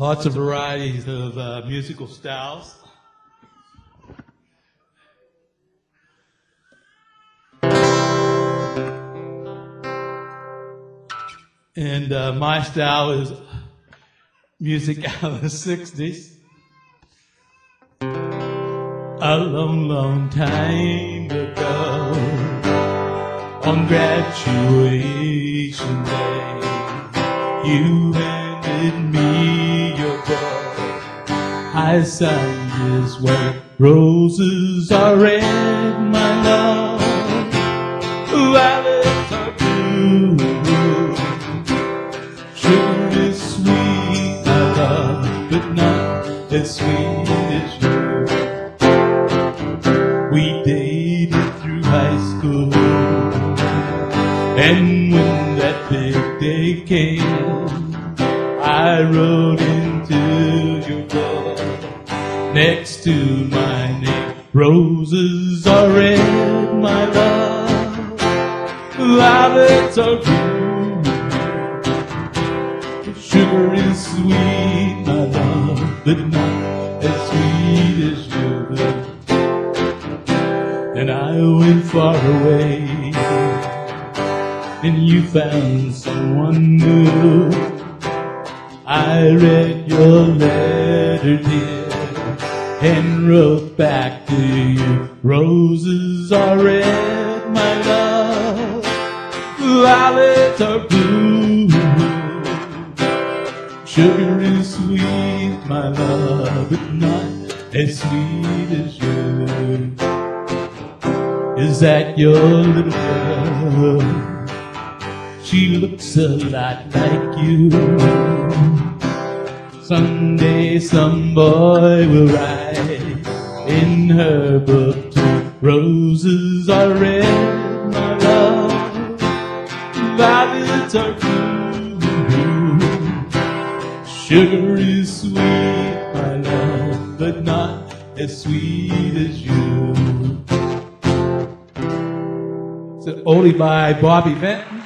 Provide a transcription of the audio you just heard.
Lots of varieties of uh, musical styles. And uh, my style is music out of the 60s. A long, long time ago, on graduation day, you handed me book. I signed this way, roses are red, my love. Violets are blue. Sugar is sweet, my love, but not as sweet as you. We dated through high school, and when that big day came, I wrote into your book next to my name. Roses are red, my love. Violets are blue. Sugar is sweet, my love, but not as sweet as you. And I went far away, and you found someone new. I read your letter, dear, and wrote back to you. Roses are red, my love, violets are blue. Sugar is sweet, my love, but not as sweet as you. Is that your little girl? She looks a lot like you. Someday some boy will write in her book. Roses are red, my love. Violets are blue. Sugar is sweet, my love, but not as sweet as you. It's an oldie by Bobby Vinton.